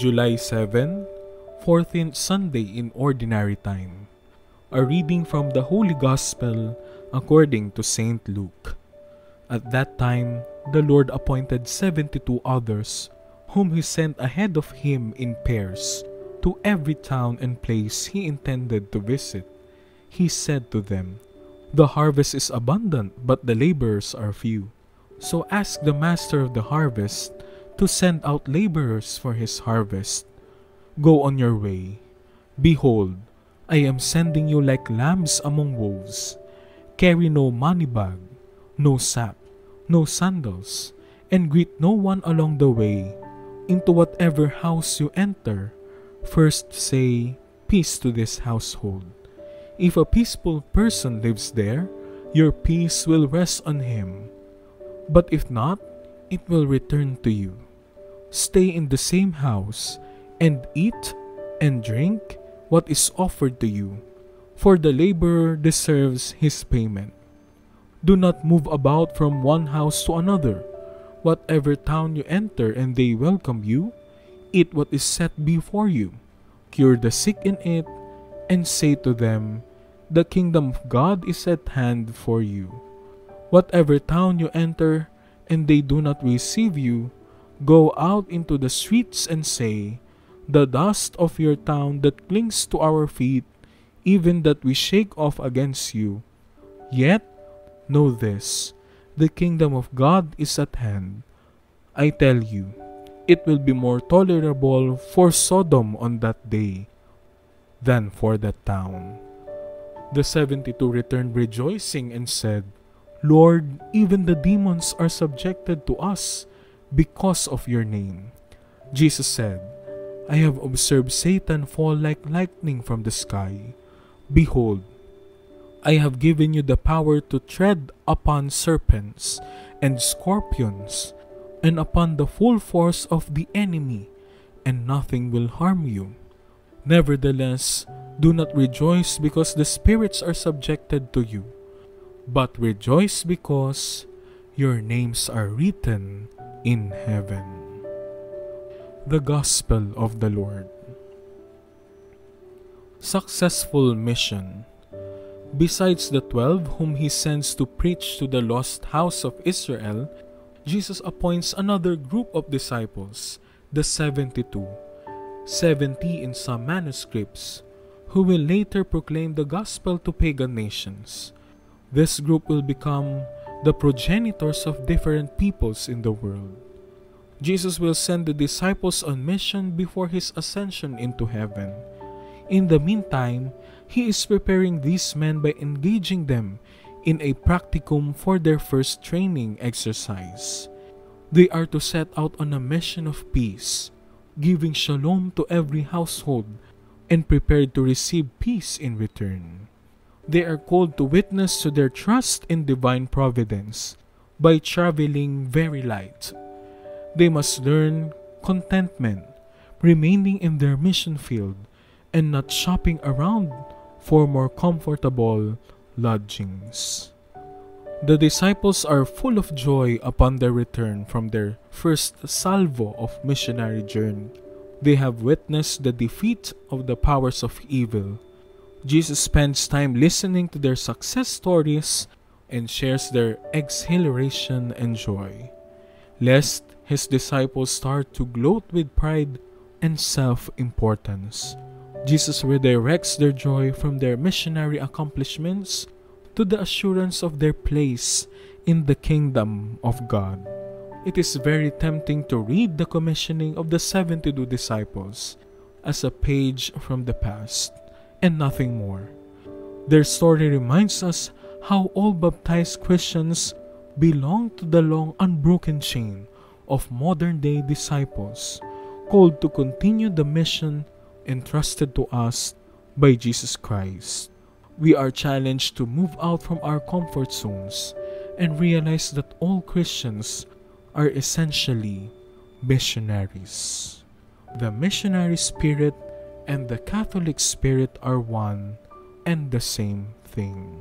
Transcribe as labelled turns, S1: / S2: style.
S1: July 7, 14th Sunday in Ordinary Time. A reading from the Holy Gospel according to St. Luke. At that time, the Lord appointed seventy-two others, whom he sent ahead of him in pairs, to every town and place he intended to visit. He said to them, The harvest is abundant, but the laborers are few. So ask the master of the harvest to send out laborers for his harvest. Go on your way. Behold, I am sending you like lambs among wolves. Carry no money bag, no sack, no sandals, and greet no one along the way. Into whatever house you enter, first say, Peace to this household. If a peaceful person lives there, your peace will rest on him. But if not, it will return to you. Stay in the same house and eat and drink what is offered to you, for the laborer deserves his payment. Do not move about from one house to another. Whatever town you enter and they welcome you, eat what is set before you, cure the sick in it, and say to them, The kingdom of God is at hand for you. Whatever town you enter and they do not receive you, go out into the streets and say, The dust of your town that clings to our feet, even that we shake off against you. Yet, know this the kingdom of God is at hand. I tell you, it will be more tolerable for Sodom on that day than for that town. The seventy two returned rejoicing and said, Lord, even the demons are subjected to us because of your name. Jesus said, I have observed Satan fall like lightning from the sky. Behold, I have given you the power to tread upon serpents and scorpions and upon the full force of the enemy, and nothing will harm you. Nevertheless, do not rejoice because the spirits are subjected to you, but rejoice because your names are written in heaven. The Gospel of the Lord. Successful Mission Besides the twelve whom he sends to preach to the lost house of Israel, Jesus appoints another group of disciples, the seventy-two, seventy in some manuscripts, who will later proclaim the gospel to pagan nations. This group will become the progenitors of different peoples in the world. Jesus will send the disciples on mission before his ascension into heaven. In the meantime, he is preparing these men by engaging them in a practicum for their first training exercise. They are to set out on a mission of peace, giving shalom to every household, and prepared to receive peace in return. They are called to witness to their trust in divine providence by traveling very light. They must learn contentment, remaining in their mission field, and not shopping around for more comfortable lodgings. The disciples are full of joy upon their return from their first salvo of missionary journey. They have witnessed the defeat of the powers of evil Jesus spends time listening to their success stories and shares their exhilaration and joy, lest his disciples start to gloat with pride and self importance. Jesus redirects their joy from their missionary accomplishments to the assurance of their place in the kingdom of God. It is very tempting to read the commissioning of the 72 disciples as a page from the past and nothing more. Their story reminds us how all baptized Christians belong to the long unbroken chain of modern day disciples called to continue the mission entrusted to us by Jesus Christ. We are challenged to move out from our comfort zones and realize that all Christians are essentially missionaries. The missionary spirit and the Catholic Spirit are one and the same thing.